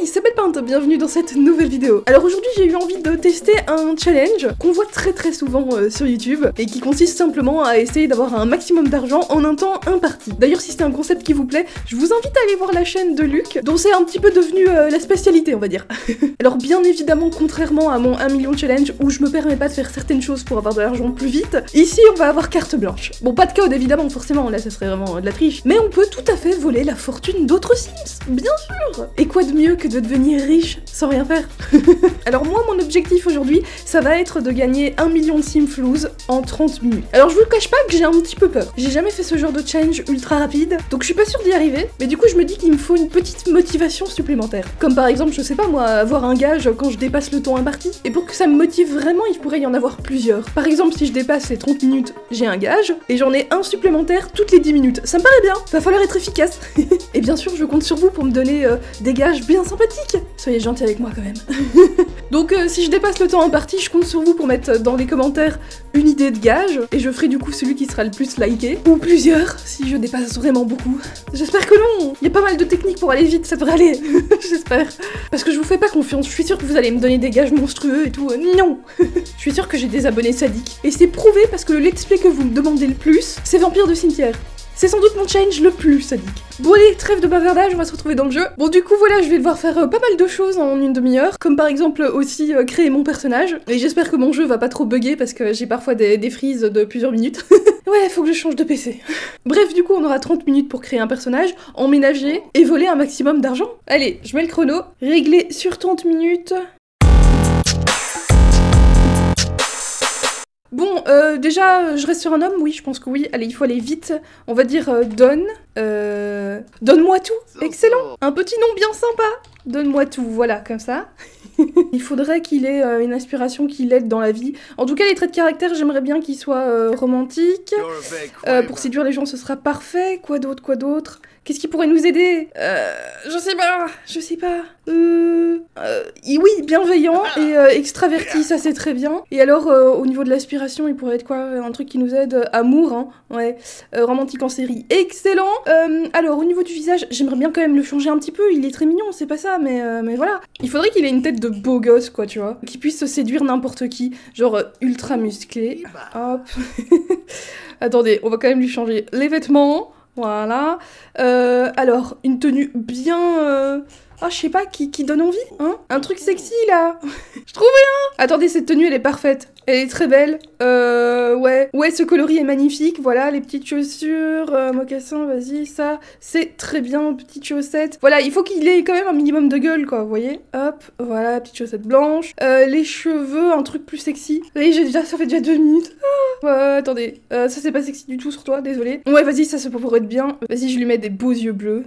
Hey, c'est Belpinte, bienvenue dans cette nouvelle vidéo. Alors aujourd'hui j'ai eu envie de tester un challenge qu'on voit très très souvent euh, sur YouTube et qui consiste simplement à essayer d'avoir un maximum d'argent en un temps imparti. D'ailleurs si c'est un concept qui vous plaît, je vous invite à aller voir la chaîne de Luc, dont c'est un petit peu devenu euh, la spécialité on va dire. Alors bien évidemment, contrairement à mon 1 million challenge où je me permets pas de faire certaines choses pour avoir de l'argent plus vite, ici on va avoir carte blanche. Bon pas de code évidemment forcément, là ça serait vraiment euh, de la triche, mais on peut tout à fait voler la fortune d'autres Sims, bien sûr Et quoi de mieux que de devenir riche sans rien faire Alors moi, mon objectif aujourd'hui, ça va être de gagner 1 million de simflouz en 30 minutes. Alors je vous le cache pas que j'ai un petit peu peur. J'ai jamais fait ce genre de challenge ultra rapide, donc je suis pas sûre d'y arriver, mais du coup je me dis qu'il me faut une petite motivation supplémentaire. Comme par exemple, je sais pas moi, avoir un gage quand je dépasse le temps imparti. Et pour que ça me motive vraiment, il pourrait y en avoir plusieurs. Par exemple, si je dépasse les 30 minutes, j'ai un gage, et j'en ai un supplémentaire toutes les 10 minutes. Ça me paraît bien, va falloir être efficace. et bien sûr, je compte sur vous pour me donner euh, des gages bien sympathiques. Soyez gentils avec moi quand même. Donc euh, si je dépasse le temps imparti, je compte sur vous pour mettre dans les commentaires une idée de gage, et je ferai du coup celui qui sera le plus liké, ou plusieurs, si je dépasse vraiment beaucoup. J'espère que non Il y a pas mal de techniques pour aller vite, ça devrait aller, j'espère. Parce que je vous fais pas confiance, je suis sûre que vous allez me donner des gages monstrueux et tout, non Je suis sûre que j'ai des abonnés sadiques. Et c'est prouvé parce que le let's play que vous me demandez le plus, c'est Vampire de Cimetière. C'est sans doute mon challenge le plus sadique. Bon allez, trêve de bavardage, on va se retrouver dans le jeu. Bon du coup voilà, je vais devoir faire euh, pas mal de choses en une demi-heure, comme par exemple aussi euh, créer mon personnage. Et j'espère que mon jeu va pas trop bugger parce que j'ai parfois des, des frises de plusieurs minutes. ouais, faut que je change de PC. Bref, du coup on aura 30 minutes pour créer un personnage, emménager et voler un maximum d'argent. Allez, je mets le chrono, régler sur 30 minutes. Bon, euh, déjà, je reste sur un homme, oui, je pense que oui. Allez, il faut aller vite. On va dire euh, donne. Euh, Donne-moi tout. Excellent. Un petit nom bien sympa. Donne-moi tout, voilà, comme ça. il faudrait qu'il ait une inspiration qui l'aide dans la vie. En tout cas, les traits de caractère, j'aimerais bien qu'il soit euh, romantique. Euh, pour séduire les gens, ce sera parfait. Quoi d'autre, quoi d'autre? Qu'est-ce qui pourrait nous aider? Je sais pas, je sais pas. Euh, euh, oui, bienveillant et euh, extraverti, ça c'est très bien. Et alors, euh, au niveau de l'aspiration, il pourrait être quoi Un truc qui nous aide Amour, hein Ouais. Romantique en série, excellent. Alors, au niveau du visage, j'aimerais bien quand même le changer un petit peu. Il est très mignon, c'est pas ça, mais, mais voilà. Il faudrait qu'il ait une tête de beau gosse, quoi, tu vois. Qu'il puisse séduire n'importe qui. Genre ultra musclé. Hop. Attendez, on va quand même lui changer les vêtements. Voilà. Alors, une tenue bien... Ah, je sais pas, qui, donne envie, hein Un truc sexy, là Je trouve rien Attendez, cette tenue, elle est parfaite. Elle est très belle. Euh... Ouais. Ouais, ce coloris est magnifique. Voilà, les petites chaussures, euh, mocassins, vas-y, ça. C'est très bien, petites chaussettes. Voilà, il faut qu'il ait quand même un minimum de gueule, quoi, vous voyez Hop, voilà, petites chaussettes blanches. Euh, les cheveux, un truc plus sexy. Oui, j'ai déjà, ça fait déjà deux minutes. Ah. Ouais, attendez. Euh, ça, c'est pas sexy du tout sur toi, désolé. Ouais, vas-y, ça, ça pourrait être bien. Vas-y, je lui mets des beaux yeux bleus.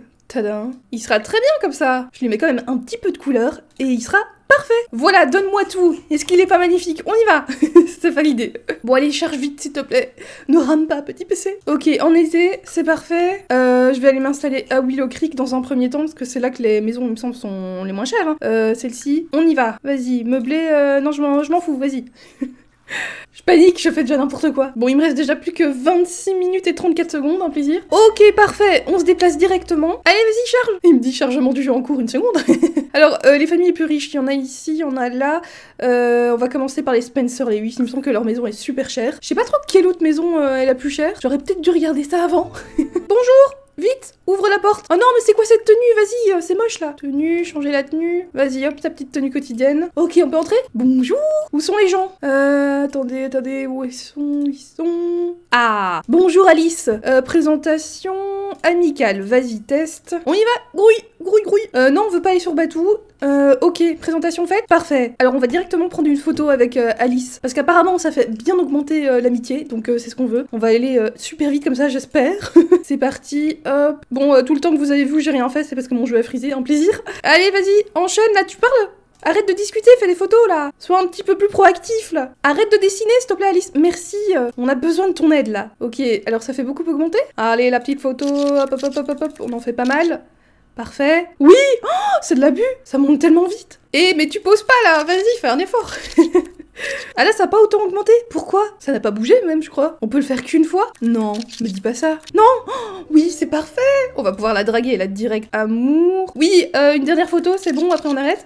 Il sera très bien comme ça. Je lui mets quand même un petit peu de couleur et il sera parfait. Voilà, donne-moi tout. Est-ce qu'il est pas magnifique? On y va. c'est validé. Bon, allez, charge vite, s'il te plaît. Ne rame pas, petit PC. Ok, en été, c'est parfait. Euh, je vais aller m'installer à Willow Creek dans un premier temps parce que c'est là que les maisons, me semble, sont les moins chères. hein. Euh, Celle-ci, on y va. Vas-y, meublé. euh, Non, je m'en fous, vas-y. Je panique, je fais déjà n'importe quoi. Bon, il me reste déjà plus que 26 minutes et 34 secondes, un plaisir. Ok, parfait, on se déplace directement. Allez, vas-y, charge Il me dit chargement du jeu en cours, une seconde. Alors, euh, les familles les plus riches, il y en a ici, il y en a là. Euh, on va commencer par les Spencer, les 8. Il me semble que leur maison est super chère. Je sais pas trop quelle autre maison euh, est la plus chère. J'aurais peut-être dû regarder ça avant. Bonjour Vite, ouvre la porte. Oh non, mais c'est quoi cette tenue? Vas-y, euh, c'est moche là. Tenue, changer la tenue. Vas-y, hop, ta petite tenue quotidienne. Ok, on peut entrer? Bonjour. Où sont les gens? Euh, attendez, attendez, où ils sont? Ah Bonjour Alice. Euh, présentation amicale. Vas-y, test. On y va? Grouille, grouille, grouille. Euh, non, on veut pas aller sur Batou. Euh, ok, présentation faite Parfait. Alors on va directement prendre une photo avec euh, Alice. Parce qu'apparemment ça fait bien augmenter euh, l'amitié, donc euh, c'est ce qu'on veut. On va aller super vite comme ça, j'espère. c'est parti, hop. Bon, tout le temps que vous avez vu, j'ai rien fait, c'est parce que mon jeu a frisé, un plaisir. Allez, vas-y, enchaîne là, tu parles Arrête de discuter, fais des photos là. Sois un petit peu plus proactif là. Arrête de dessiner, s'il te plaît, Alice. Merci. on a besoin de ton aide là. Ok, alors ça fait beaucoup augmenter Allez, la petite photo, hop hop hop hop, hop. on en fait pas mal. Parfait. Oui oh, C'est de l'abus Ça monte tellement vite Eh, mais tu poses pas là Vas-y, fais un effort Ah là, ça n'a pas autant augmenté Pourquoi? Ça n'a pas bougé même, je crois. On peut le faire qu'une fois? Non, me dis pas ça. Non oh, Oui, c'est parfait On va pouvoir la draguer, là, direct. Amour. Oui, euh, une dernière photo, c'est bon, après on arrête?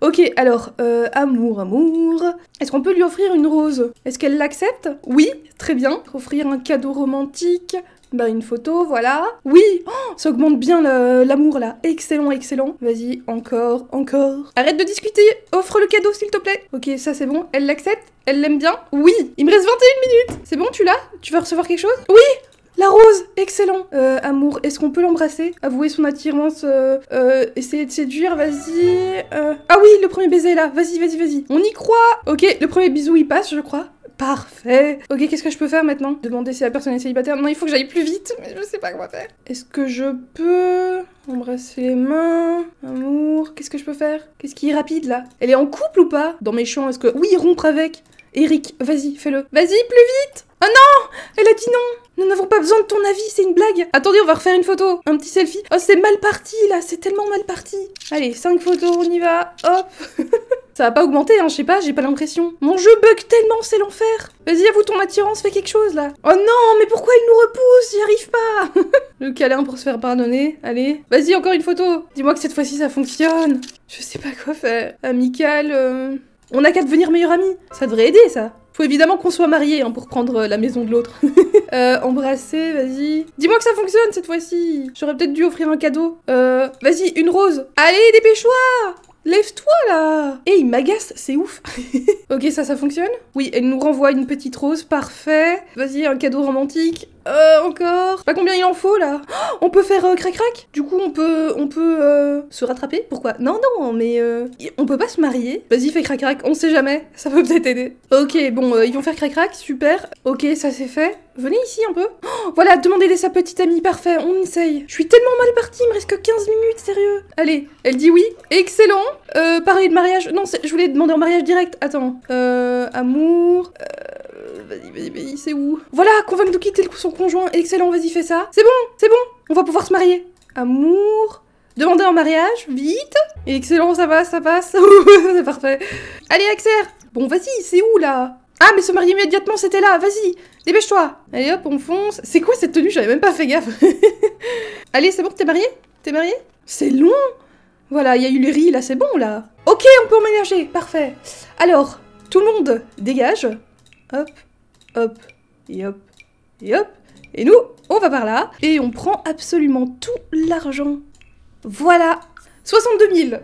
Ok, alors, euh, amour, amour. Est-ce qu'on peut lui offrir une rose? Est-ce qu'elle l'accepte? Oui, très bien. Offrir un cadeau romantique. Bah une photo, voilà. Oui oh, Ça augmente bien l'amour là. Excellent, excellent. Vas-y, encore, encore. Arrête de discuter Offre le cadeau s'il te plaît. Ok, ça c'est bon. Elle l'accepte Elle l'aime bien Oui Il me reste 21 minutes C'est bon, tu l'as? Tu vas recevoir quelque chose? Oui la rose Excellent euh, Amour, est-ce qu'on peut l'embrasser? Avouer son attirance, euh, euh, essayer de séduire, vas-y... Euh... Ah oui, le premier baiser là Vas-y, vas-y, vas-y On y croit Ok, le premier bisou il passe, je crois. Parfait. Ok, qu'est-ce que je peux faire maintenant? Demander si la personne est célibataire? Non, il faut que j'aille plus vite, mais je sais pas quoi faire. Est-ce que je peux... Embrasser les mains... Amour... Qu'est-ce que je peux faire? Qu'est-ce qui est rapide là? Elle est en couple ou pas? Dans mes champs, est-ce que... Oui, rompre avec. Eric, vas-y, fais-le. Vas-y, plus vite Oh non Elle a dit non nous n'avons pas besoin de ton avis, c'est une blague. Attendez, on va refaire une photo. Un petit selfie. Oh, c'est mal parti, là. C'est tellement mal parti. Allez, 5 photos, on y va. Hop. Ça va pas augmenter, hein, je sais pas, j'ai pas l'impression. Mon jeu bug tellement, c'est l'enfer. Vas-y, avoue ton attirance, fais quelque chose, là. Oh non, mais pourquoi il nous repousse? J'y arrive pas. Le câlin pour se faire pardonner. Allez. Vas-y, encore une photo. Dis-moi que cette fois-ci, ça fonctionne. Je sais pas quoi faire. Amical... Euh, on a qu'à devenir meilleurs amis. Ça devrait aider, ça. Faut évidemment qu'on soit mariés hein, pour prendre euh, la maison de l'autre. euh, embrasser, vas-y. Dis-moi que ça fonctionne cette fois-ci. J'aurais peut-être dû offrir un cadeau. Euh, vas-y, une rose. Allez, dépêche-toi Lève-toi là Et il m'agace, c'est ouf Ok, ça, ça fonctionne? Oui, elle nous renvoie une petite rose, parfait. Vas-y, un cadeau romantique. Euh, encore Pas combien il en faut là? Oh, On peut faire euh, crac-crac? Du coup, on peut, on peut euh, se rattraper? Pourquoi? Non, non, mais euh, on peut pas se marier. Vas-y, fais crac-crac, on sait jamais. Ça peut peut-être aider. Ok, bon, euh, ils vont faire crac-crac, super. Ok, ça c'est fait. Venez ici un peu. Oh, voilà, demandez-les sa petite amie, parfait, on essaye. Je suis tellement mal partie, il me reste que 15 minutes, sérieux. Allez, elle dit oui, excellent. Euh, pareil de mariage, non, je voulais demander en mariage direct. Attends, euh, amour... vas-y, vas-y, vas-y, c'est où Voilà, convaincre de quitter son conjoint, excellent, vas-y, fais ça. C'est bon, c'est bon, on va pouvoir se marier. Amour... Demander en mariage, vite Excellent, ça passe, ça passe. c'est parfait. Allez, Axer Bon, vas-y, c'est où, là? Ah, mais se marier immédiatement, c'était là, vas-y, dépêche-toi. Allez hop, on fonce. C'est quoi cette tenue? J'avais même pas fait gaffe. Allez, c'est bon, t'es marié? T'es marié? C'est long Voilà, il y a eu les riz, là, c'est bon, là. Ok, on peut emménager, parfait. Alors, tout le monde dégage. Hop, hop, et hop, et hop. Et nous, on va par là, et on prend absolument tout l'argent. Voilà 62 000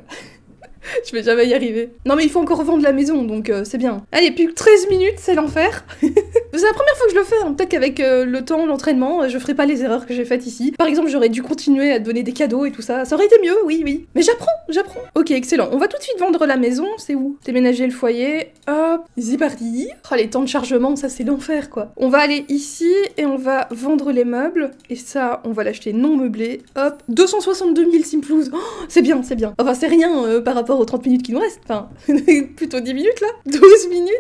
je vais jamais y arriver. Non mais il faut encore vendre la maison, donc euh, c'est bien. Allez, plus que 13 minutes, c'est l'enfer. c'est la première fois que je le fais, hein. peut-être qu'avec euh, le temps, l'entraînement, euh, je ferai pas les erreurs que j'ai faites ici. Par exemple, j'aurais dû continuer à donner des cadeaux et tout ça. Ça aurait été mieux, oui, oui. Mais j'apprends, j'apprends. Ok, excellent. On va tout de suite vendre la maison, c'est où? Déménager le foyer, hop, c'est parti. Oh, les temps de chargement, ça c'est l'enfer, quoi. On va aller ici et on va vendre les meubles. Et ça, on va l'acheter non meublé. Hop, 262 000 simplouz. Oh, c'est bien, c'est bien. Enfin, c'est rien par rapport aux 30 minutes qui nous restent. Enfin, plutôt 10 minutes là 12 minutes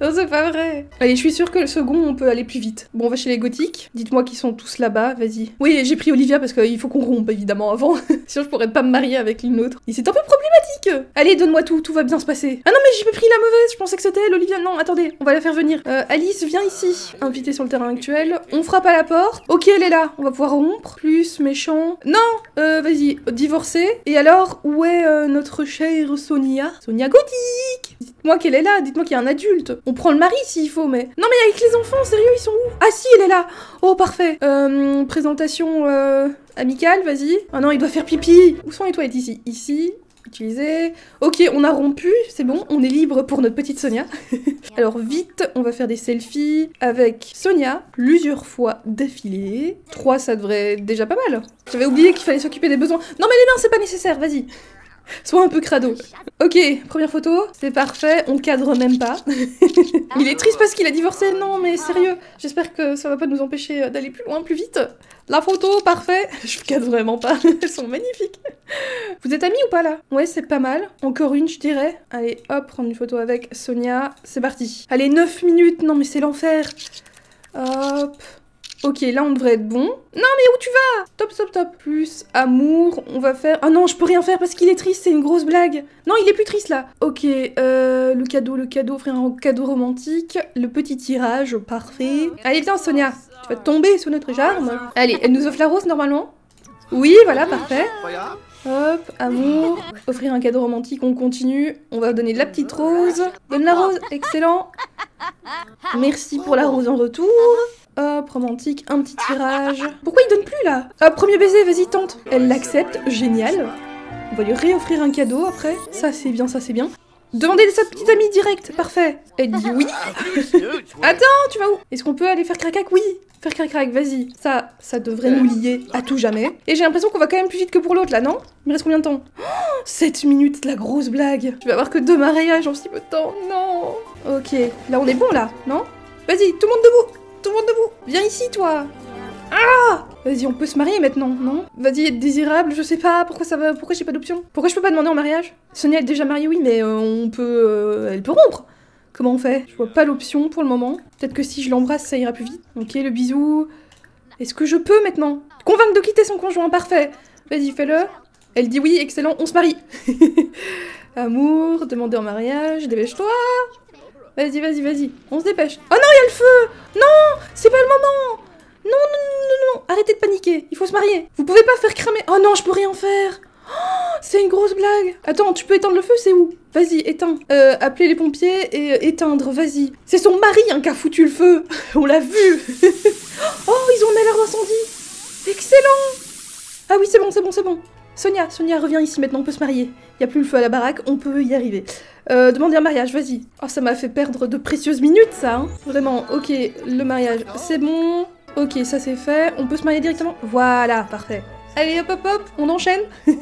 Non, c'est pas vrai. Allez, je suis sûre que le second, on peut aller plus vite. Bon, on va chez les gothiques. Dites-moi qu'ils sont tous là-bas, vas-y. Oui, j'ai pris Olivia parce qu'il faut qu'on rompe évidemment avant. Sinon, je pourrais pas me marier avec l'une autre. Et c'est un peu problématique. Allez, donne-moi tout, tout va bien se passer. Ah non, mais j'ai pris la mauvaise, je pensais que c'était elle, Olivia. Non, attendez, on va la faire venir. Euh, Alice, viens ici. Invitée sur le terrain actuel. On frappe à la porte. Ok, elle est là. On va pouvoir rompre. Plus méchant. Non, euh, vas-y, divorcer. Et alors, où est euh, notre chère Sonia Sonia Gothique Dites-moi qu'elle est là, dites-moi qu'il y a un adulte. On prend le mari s'il faut, mais... Non mais avec les enfants, sérieux, ils sont où? Ah si, elle est là Oh, parfait. Euh, présentation euh, amicale, vas-y. Ah non, il doit faire pipi. Où sont les toilettes? Ici Ici, utiliser. Ok, on a rompu, c'est bon, on est libre pour notre petite Sonia. Alors vite, on va faire des selfies avec Sonia plusieurs fois d'affilée. Trois, ça devrait être déjà pas mal. J'avais oublié qu'il fallait s'occuper des besoins. Non mais les mains, c'est pas nécessaire, vas-y. Sois un peu crado. Ok, première photo, c'est parfait, on cadre même pas. Il est triste parce qu'il a divorcé, non mais sérieux, j'espère que ça va pas nous empêcher d'aller plus loin, plus vite. La photo, parfait. Je cadre vraiment pas, elles sont magnifiques. Vous êtes amis ou pas là? Ouais, c'est pas mal. Encore une, je dirais. Allez, hop, prendre une photo avec Sonia, c'est parti. Allez, 9 minutes, non mais c'est l'enfer. Hop, Ok, là on devrait être bon. Non mais où tu vas? Top, top, top. Plus amour, on va faire... Ah non, je peux rien faire parce qu'il est triste, c'est une grosse blague. Non, il est plus triste là. Ok, euh, le cadeau, le cadeau, offrir un cadeau romantique. Le petit tirage, parfait. Allez, viens Sonia, tu vas tomber sur notre charme. Allez, elle nous offre la rose normalement? Oui, voilà, parfait. Hop, amour, offrir un cadeau romantique, on continue. On va donner de la petite rose. Donne la rose, excellent. Merci pour la rose en retour. Hop, romantique, un petit tirage. Pourquoi il donne plus là Hop, premier baiser, vas-y, tente. Elle l'accepte, génial. On va lui réoffrir un cadeau après. Ça c'est bien, ça c'est bien. Demandez sa petite amie direct, parfait. Elle dit oui. Attends, tu vas où? Est-ce qu'on peut aller faire cracac Oui. Faire crac-crac, vas-y. Ça, ça devrait nous lier à tout jamais. Et j'ai l'impression qu'on va quand même plus vite que pour l'autre, là, non? Il me reste combien de temps? 7 minutes, la grosse blague. Tu vas avoir que deux mariages en si peu de temps. Non. Ok, là on est bon, là, non? Vas-y, tout le monde debout Tout le monde debout Viens ici, toi Ah Vas-y, on peut se marier maintenant, non Vas-y, être désirable, je sais pas, pourquoi ça va, pourquoi j'ai pas d'option Pourquoi je peux pas demander en mariage Sonia est déjà mariée, oui, mais euh, on peut, euh, elle peut rompre Comment on fait? Je vois pas l'option pour le moment. Peut-être que si je l'embrasse, ça ira plus vite. Ok, le bisou. Est-ce que je peux maintenant? Convaincre de quitter son conjoint, parfait. Vas-y, fais-le. Elle dit oui, excellent, on se marie. Amour, demander en mariage, dépêche-toi. Vas-y, vas-y, vas-y, on se dépêche. Oh non, il y a le feu. Non, c'est pas le moment. Non, non, non, non, non, arrêtez de paniquer, il faut se marier. Vous pouvez pas faire cramer... Oh non, je peux rien faire. Oh, c'est une grosse blague. Attends, tu peux éteindre le feu, c'est où? Vas-y, éteins. Euh, appeler les pompiers et euh, éteindre, vas-y. C'est son mari hein, qui a foutu le feu. On l'a vu. Oh, ils ont mis leur incendie. Excellent. Ah oui, c'est bon, c'est bon, c'est bon. Sonia, Sonia, reviens ici maintenant, on peut se marier. Y a plus le feu à la baraque, on peut y arriver. Euh, un mariage, vas-y. Oh, ça m'a fait perdre de précieuses minutes, ça, hein. Vraiment, ok, le mariage, c'est bon. Ok, ça c'est fait. On peut se marier directement? Voilà, parfait. Allez hop hop hop, on enchaîne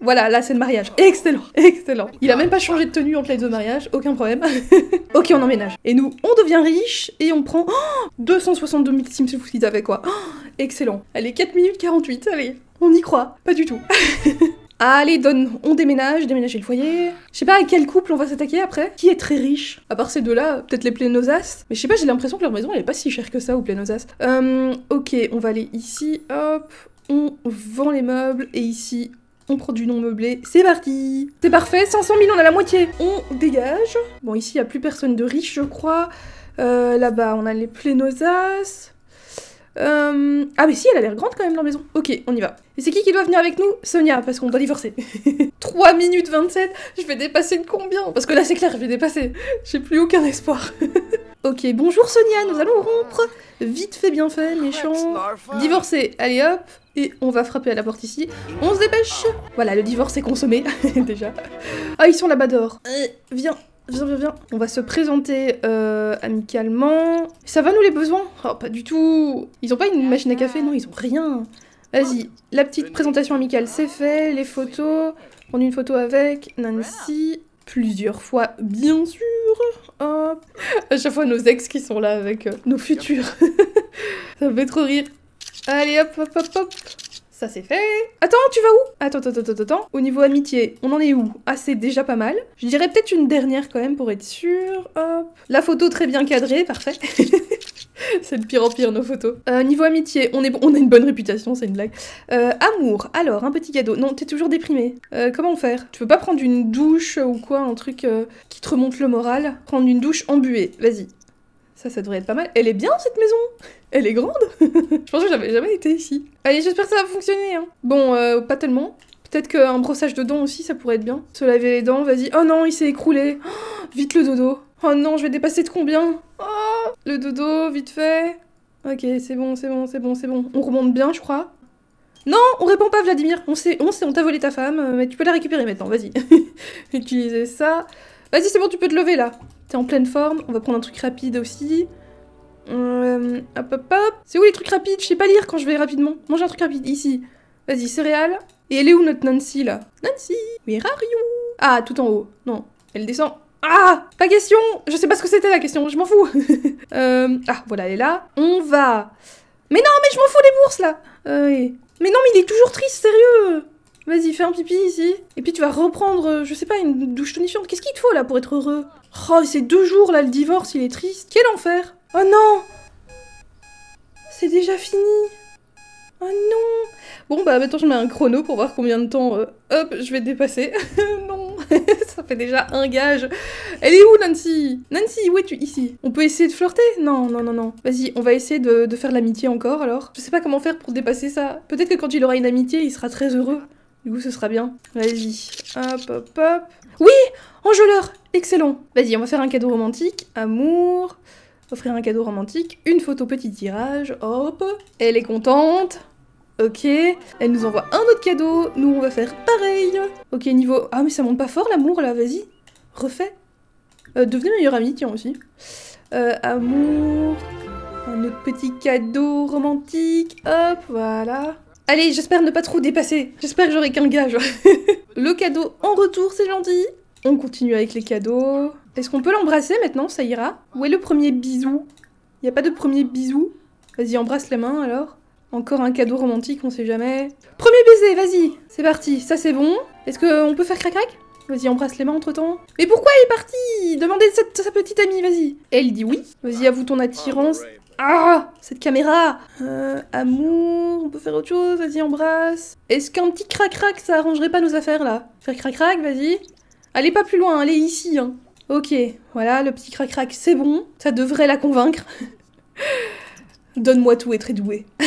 Voilà, là c'est le mariage. Excellent, excellent. Il a même pas changé de tenue entre les deux mariages, aucun problème. ok, on emménage. Et nous, on devient riche et on prend 262 000 Sims vous avec quoi. Excellent. Allez, 4 minutes 48, allez, on y croit. Pas du tout. Allez, donne, on déménage, déménager le foyer. Je sais pas à quel couple on va s'attaquer après. Qui est très riche? À part ces deux-là, peut-être les Plénosas. Mais je sais pas, j'ai l'impression que leur maison elle est pas si chère que ça, ou Plénosas. Euh, ok, on va aller ici, hop on vend les meubles et ici on prend du non meublé. C'est parti C'est parfait, 500 000, on a la moitié. On dégage. Bon, ici, il n'y a plus personne de riche, je crois. Euh, là-bas, on a les plénosas. Euh... Ah mais si, elle a l'air grande quand même leur maison. Ok, on y va. Et c'est qui qui doit venir avec nous? Sonia, parce qu'on doit divorcer. 3 minutes 27, je vais dépasser de combien? Parce que là c'est clair, je vais dépasser. J'ai plus aucun espoir. ok, bonjour Sonia, nous allons rompre. Vite fait, bien fait, méchant. Divorcer, allez hop. Et on va frapper à la porte ici. On se dépêche Voilà, le divorce est consommé, déjà. Ah, ils sont là-bas viens, viens, viens, viens. On va se présenter euh, amicalement. Ça va nous les besoins? Oh, pas du tout. Ils ont pas une machine à café? Non, ils ont rien. Vas-y, la petite présentation amicale, c'est fait. Les photos. Prendre une photo avec Nancy. Plusieurs fois, bien sûr. Hop. À chaque fois, nos ex qui sont là avec euh, nos futurs. Ça me fait trop rire. Allez hop hop hop hop ça c'est fait. Attends, tu vas où? Attends, attends, attends, attends. Au niveau amitié, on en est où? Ah, c'est déjà pas mal. Je dirais peut-être une dernière quand même pour être sûr. Hop. La photo très bien cadrée, parfait. c'est de pire en pire nos photos. Euh, niveau amitié, on, est bon, on a une bonne réputation, c'est une blague. Euh, amour, alors, un petit cadeau. Non, t'es toujours déprimé. Euh, comment faire? Tu veux pas prendre une douche ou quoi, un truc qui te remonte le moral? Prendre une douche embuée, vas-y. Ça, ça devrait être pas mal. Elle est bien cette maison? Elle est grande? Je pense que j'avais jamais été ici. Allez, j'espère que ça va fonctionner. Hein. Bon, euh, pas tellement. Peut-être qu'un brossage de dents aussi, ça pourrait être bien. Se laver les dents, vas-y. Oh non, il s'est écroulé. vite le dodo. Oh non, je vais dépasser de combien? Oh Le dodo, vite fait. Ok, c'est bon, c'est bon, c'est bon, c'est bon. On remonte bien, je crois. Non, on répond pas, Vladimir. On sait, on sait, on t'a volé ta femme, mais tu peux la récupérer maintenant, vas-y. Utiliser ça. Vas-y, c'est bon, tu peux te lever là. T'es en pleine forme. On va prendre un truc rapide aussi. Euh, hop hop hop. C'est où les trucs rapides? Je sais pas lire quand je vais rapidement. Mange un truc rapide, ici. Vas-y, céréales. Et elle est où notre Nancy là? Nancy Where are Ah, tout en haut. Non, elle descend. Ah Pas question Je sais pas ce que c'était la question, je m'en fous. euh, ah, voilà, elle est là. On va... Mais non, mais je m'en fous des bourses là euh, Mais non, mais il est toujours triste, sérieux Vas-y, fais un pipi ici. Et puis tu vas reprendre, euh, je sais pas, une douche tonifiante. Qu'est-ce qu'il te faut là pour être heureux? Oh, c'est deux jours là, le divorce, il est triste. Quel enfer Oh non C'est déjà fini Oh non Bon, bah maintenant je mets un chrono pour voir combien de temps, euh, hop, je vais dépasser. non Ça fait déjà un gage. Elle est où, Nancy? Nancy, où es-tu? Ici. On peut essayer de flirter? Non, non, non, non. Vas-y, on va essayer de, de faire l'amitié encore, alors. Je sais pas comment faire pour dépasser ça. Peut-être que quand il aura une amitié, il sera très heureux. Du coup, ce sera bien. Vas-y. Hop, hop, hop. Oui Enjôleur Excellent. Vas-y, on va faire un cadeau romantique. Amour. Offrir un cadeau romantique. Une photo petit tirage. Hop. Elle est contente. Ok. Elle nous envoie un autre cadeau. Nous, on va faire pareil. Ok, niveau... Ah, mais ça monte pas fort, l'amour, là. Vas-y. Refais. Euh, devenez meilleur ami, tiens, aussi. Euh, amour... Un autre petit cadeau romantique. Hop, voilà. Allez, j'espère ne pas trop dépasser. J'espère que j'aurai qu'un gage. le cadeau en retour, c'est gentil. On continue avec les cadeaux. Est-ce qu'on peut l'embrasser maintenant? Ça ira Où est le premier bisou? Il a pas de premier bisou? Vas-y, embrasse les mains alors. Encore un cadeau romantique, on sait jamais. Premier baiser, vas-y C'est parti, ça c'est bon. Est-ce qu'on peut faire crac-crac? Vas-y, embrasse les mains entre temps. Mais pourquoi il est parti? Demandez sa, sa petite amie, vas-y. Elle dit oui. Vas-y, avoue ton attirance. Ah Cette caméra euh, Amour, on peut faire autre chose, vas-y, embrasse. Est-ce qu'un petit crac-crac, ça arrangerait pas nos affaires, là? Faire crac-crac, vas-y. Allez pas plus loin, allez ici, hein. Ok, voilà, le petit crac-crac, c'est bon. Ça devrait la convaincre. Donne-moi tout, et très doué.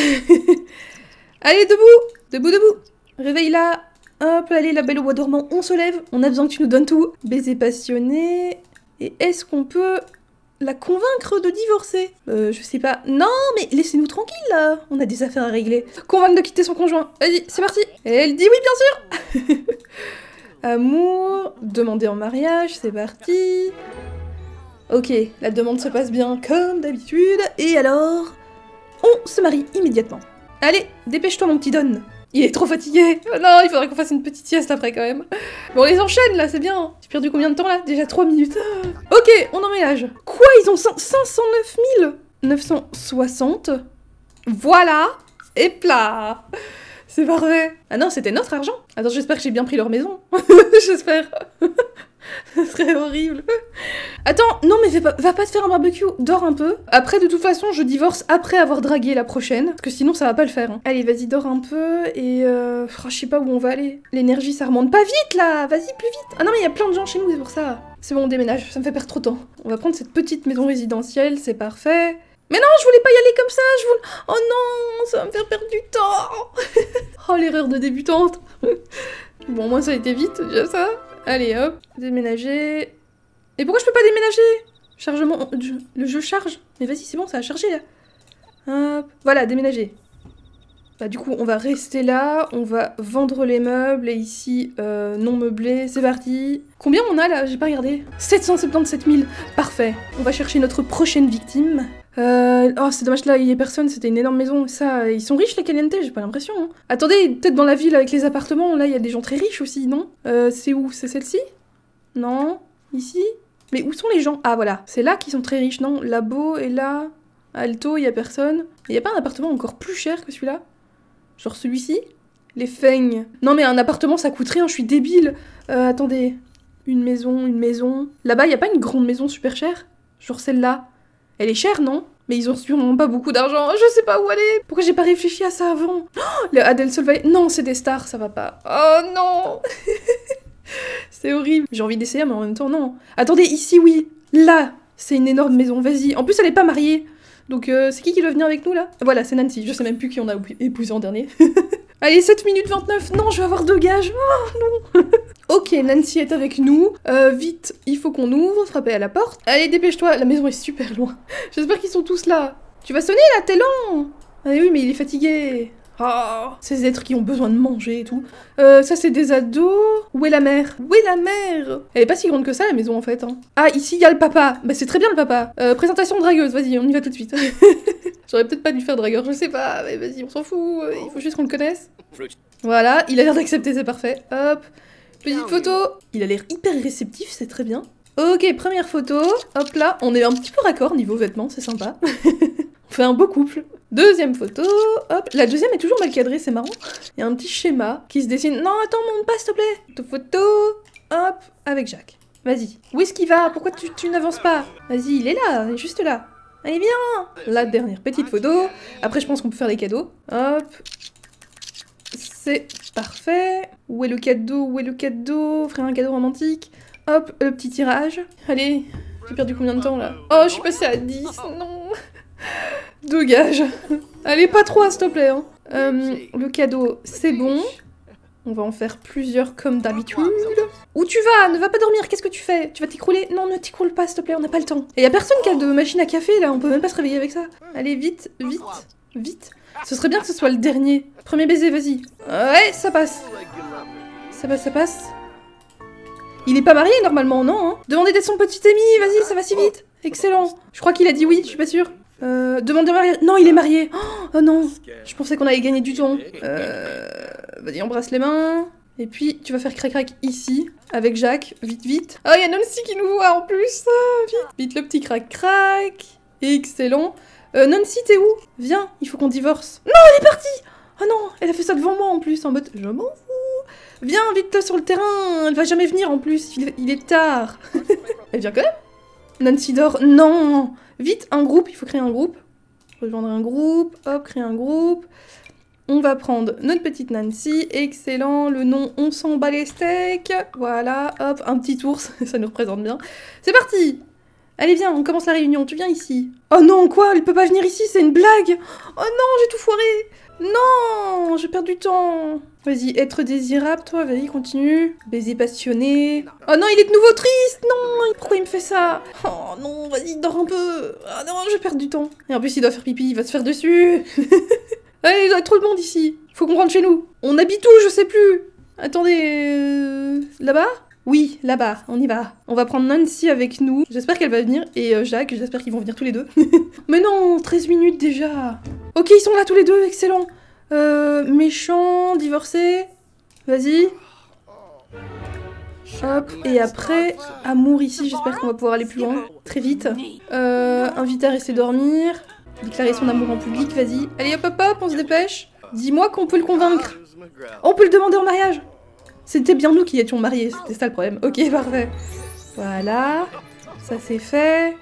allez, debout Debout, debout Réveille-la Hop, allez, la belle au bois dormant, on se lève. On a besoin que tu nous donnes tout. Baiser passionné. Et est-ce qu'on peut la convaincre de divorcer Euh, je sais pas. Non, mais laissez-nous tranquille, là On a des affaires à régler. Convaincre de quitter son conjoint. Vas-y, c'est parti elle dit oui, bien sûr Amour, demander en mariage, c'est parti. Ok, la demande se passe bien comme d'habitude. Et alors On se marie immédiatement. Allez, dépêche-toi mon petit Don. Il est trop fatigué. Non, il faudrait qu'on fasse une petite sieste après quand même. Bon, on les enchaîne là, c'est bien. J'ai perdu combien de temps là Déjà 3 minutes. Ok, on emménage. Quoi Ils ont 509 960 Voilà Et plat C'est parfait. Ah non, c'était notre argent. Attends, j'espère que j'ai bien pris leur maison. j'espère. Ce serait horrible. Attends, non mais va pas, te faire un barbecue, dors un peu. Après, de toute façon, je divorce après avoir dragué la prochaine, parce que sinon ça va pas le faire. hein. Allez, vas-y, dors un peu, et euh... oh, je sais pas où on va aller. L'énergie, ça remonte pas vite là Vas-y, plus vite Ah non, mais il y a plein de gens chez nous, c'est pour ça. C'est bon, on déménage, ça me fait perdre trop de temps. On va prendre cette petite maison résidentielle, c'est parfait. Mais non, je voulais pas y aller comme ça, je voulais... Oh non, ça va me faire perdre du temps Oh, l'erreur de débutante Bon, moi ça a été vite, déjà ça. Allez, hop, déménager. Et pourquoi je peux pas déménager? Chargement... je- Le jeu charge Mais vas-y, c'est bon, ça a chargé, là. Hop, voilà, déménager. Bah du coup, on va rester là, on va vendre les meubles, et ici, euh, non meublé, c'est parti. Combien on a, là? J'ai pas regardé. 777 000, parfait. On va chercher notre prochaine victime. Euh, oh, c'est dommage, là, il y a personne, c'était une énorme maison. Ça, ils sont riches, les Caliente, j'ai pas l'impression. hein. Attendez, peut-être dans la ville avec les appartements, là, il y a des gens très riches aussi, non? Euh, C'est où? C'est celle-ci? Non? Ici? Mais où sont les gens? Ah, voilà. C'est là qu'ils sont très riches, non? Labo est là. Alto, il y a personne. Il y a pas un appartement encore plus cher que celui-là? Genre celui-ci Les feignes. Non, mais un appartement, ça coûte rien, je suis débile. Euh, attendez. Une maison, une maison. Là-bas, y a pas une grande maison super chère? Genre celle-là. Elle est chère, non? Mais ils ont sûrement pas beaucoup d'argent. Je sais pas où aller. Pourquoi j'ai pas réfléchi à ça avant? Oh, Le Adel Solvay. Non, c'est des stars, ça va pas. Oh non C'est horrible. J'ai envie d'essayer, mais en même temps, non. Attendez, ici, oui. Là, c'est une énorme maison. Vas-y. En plus, elle est pas mariée. Donc, euh, c'est qui qui doit venir avec nous, là? Voilà, c'est Nancy. Je sais même plus qui on a épousé en dernier. Allez, 7 minutes 29. Non, je vais avoir deux gages. Oh, non Ok, Nancy est avec nous. Euh, vite, il faut qu'on ouvre, frapper à la porte. Allez, dépêche-toi, la maison est super loin. J'espère qu'ils sont tous là. Tu vas sonner là, t'es lent Ah oui, mais il est fatigué. Oh, ces êtres qui ont besoin de manger et tout. Euh, ça c'est des ados. Où est la mère? Où est la mère? Elle est pas si grande que ça la maison en fait. hein. Ah, ici il y a le papa. Bah c'est très bien le papa. Euh, présentation de dragueuse, vas-y, on y va tout de suite. J'aurais peut-être pas dû faire dragueur, je sais pas. Mais vas-y, on s'en fout. Il faut juste qu'on le connaisse. Voilà, il a l'air d'accepter, c'est parfait. Hop. Petite photo. Il a l'air hyper réceptif, c'est très bien. Ok, première photo. Hop là, on est un petit peu raccord niveau vêtements, c'est sympa. on fait un beau couple. Deuxième photo. Hop, la deuxième est toujours mal cadrée, c'est marrant. Il y a un petit schéma qui se dessine. Non, attends, monte pas, s'il te plaît. Photo. Hop, avec Jacques. Vas-y. Où est-ce qu'il va? Pourquoi tu, n'avances pas? Vas-y, il est là, il est juste là. Allez, viens La dernière petite photo. Après, je pense qu'on peut faire les cadeaux. Hop. C'est parfait. Où est le cadeau? Où est le cadeau? Faire un cadeau romantique. Hop, le petit tirage. Allez, j'ai perdu combien de temps là? Oh, je suis passée à 10, non Deux gages. Allez, pas trop, s'il te plaît. Hein. Euh, le cadeau, c'est bon. On va en faire plusieurs comme d'habitude. Où tu vas? Ne va pas dormir, qu'est-ce que tu fais? Tu vas t'écrouler? Non, ne t'écroule pas, s'il te plaît, on n'a pas le temps. Et y a personne qui a de machine à café, là, on peut même pas se réveiller avec ça. Allez, vite, vite, vite. Ce serait bien que ce soit le dernier. Premier baiser, vas-y. Ouais, ça passe. Ça passe, ça passe. Il est pas marié, normalement, non hein Demandez d'être son petit ami, vas-y, ça va si vite. Excellent. Je crois qu'il a dit oui, je suis pas sûre. Euh, demandez mariage. Non, il est marié. Oh, oh non. Je pensais qu'on allait gagner du temps. Euh... Vas-y, embrasse les mains. Et puis, tu vas faire crac-crac ici, avec Jacques. Vite, vite. Oh, il y a Nancy qui nous voit en plus. Ah, vite. Vite le petit crac-crac. Excellent. Euh, Nancy, t'es où? Viens, il faut qu'on divorce. Non, elle est partie Oh non, elle a fait ça devant moi en plus, en mode je m'en fous. Viens, vite sur le terrain. Elle va jamais venir en plus, il, est tard. elle vient quand même? Nancy dort. Non. Vite, un groupe, il faut créer un groupe. Rejoindre un groupe, hop, créer un groupe. On va prendre notre petite Nancy, excellent, le nom on s'en bat les steaks, voilà, hop, un petit ours, ça nous représente bien. C'est parti. Allez viens, on commence la réunion, tu viens ici. Oh non, quoi? Elle peut pas venir ici, c'est une blague. Oh non, j'ai tout foiré. Non Je perds du temps Vas-y, être désirable, toi, vas-y, continue. Baiser passionné. Oh non, il est de nouveau triste Non Pourquoi il me fait ça? Oh non, vas-y, dors un peu Ah non, je perds du temps. Et en plus, il doit faire pipi, il va se faire dessus Allez, il doit être trop de monde ici. Faut qu'on rentre chez nous. On habite où Je sais plus. Attendez, euh, là-bas? Oui, là-bas, on y va. On va prendre Nancy avec nous. J'espère qu'elle va venir. Et euh, Jacques, j'espère qu'ils vont venir tous les deux. Mais non, 13 minutes déjà. Ok, ils sont là tous les deux, excellent. Euh, méchant, divorcé. Vas-y. Hop, et après, amour ici, j'espère qu'on va pouvoir aller plus loin, très vite. Euh, inviter à rester dormir. Déclarer son amour en public, vas-y. Allez hop hop hop, on se dépêche. Dis-moi qu'on peut le convaincre. On peut le demander en mariage. C'était bien nous qui étions mariés, c'était ça le problème. Ok, parfait. Voilà, ça c'est fait.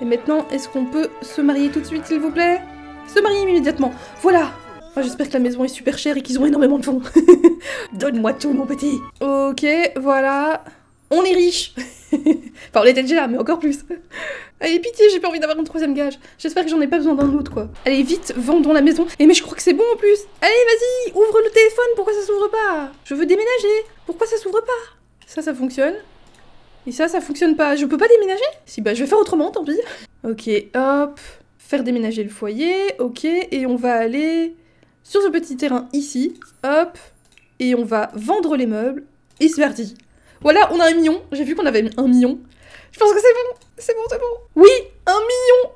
Et maintenant, est-ce qu'on peut se marier tout de suite, s'il vous plaît? Se marier immédiatement. Voilà oh, J'espère que la maison est super chère et qu'ils ont énormément de fonds. Donne-moi tout, mon petit. Ok, voilà. On est riche Enfin, on l'était déjà, mais encore plus. Allez, pitié, j'ai pas envie d'avoir un troisième gage. J'espère que j'en ai pas besoin d'un autre, quoi. Allez, vite, vendons la maison. Et mais je crois que c'est bon en plus. Allez, vas-y, ouvre le téléphone. Pourquoi ça s'ouvre pas? Je veux déménager. Pourquoi ça s'ouvre pas? Ça, ça fonctionne. Et ça, ça fonctionne pas. Je peux pas déménager? Si, bah, je vais faire autrement, tant pis. Ok, hop. Faire déménager le foyer. Ok, et on va aller sur ce petit terrain ici. Hop. Et on va vendre les meubles. Et c'est parti. Voilà, on a un million. J'ai vu qu'on avait un million. Je pense que c'est bon. C'est bon, c'est bon. Oui, un million.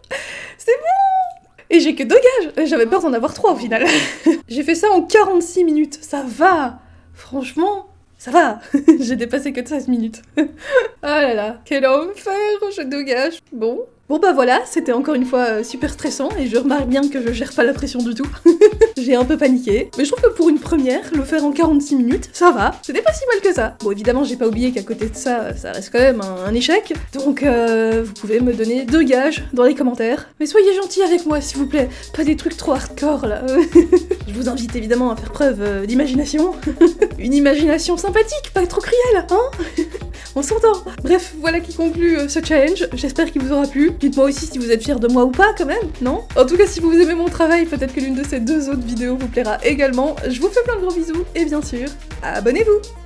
C'est bon. Et j'ai que deux gages. J'avais peur d'en avoir trois au final. j'ai fait ça en 46 minutes. Ça va. Franchement, ça va. j'ai dépassé que de 16 minutes. ah là là, quel enfer. J'ai deux gages. Bon, Bon bah voilà, c'était encore une fois euh, super stressant et je remarque bien que je gère pas la pression du tout. J'ai un peu paniqué, mais je trouve que pour une première, le faire en 46 minutes, ça va, c'était pas si mal que ça. Bon évidemment j'ai pas oublié qu'à côté de ça, ça reste quand même un, échec, donc euh, vous pouvez me donner deux gages dans les commentaires. Mais soyez gentils avec moi s'il vous plaît, pas des trucs trop hardcore là. je vous invite évidemment à faire preuve euh, d'imagination. une imagination sympathique, pas trop cruelle, hein On s'entend Bref, voilà qui conclut ce challenge, j'espère qu'il vous aura plu. Dites-moi aussi si vous êtes fiers de moi ou pas quand même, non? En tout cas, si vous aimez mon travail, peut-être que l'une de ces deux autres vidéos vous plaira également. Je vous fais plein de gros bisous et bien sûr, abonnez-vous